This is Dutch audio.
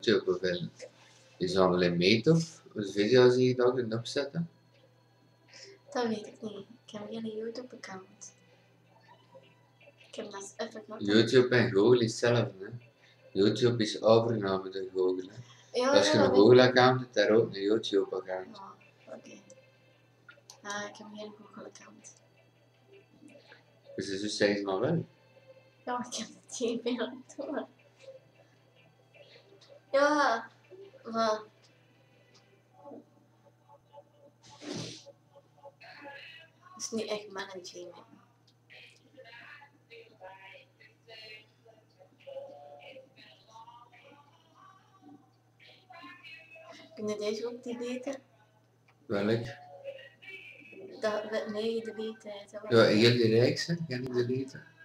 YouTube willen. Je zou alleen meten of de video's die je daar kunt opzetten? Dat weet ik niet. Ik heb geen YouTube-account. Ik heb dat even nog. YouTube en Google is hetzelfde. Hè? YouTube is overname door Google. Hè? Ja, Als je ja, een. Google-account hebt, daar ook een YouTube-account. Ja, oké. Ah, ik heb geen Google-account. Dus dus zeggen ze maar wel. Ja, ik heb het geen veel door. Ja, maar... Het is niet echt managing. je deze ook deleten? Welk? Dat, nee, deleten. Ja, heel die reeks, hè? Ga niet deleten.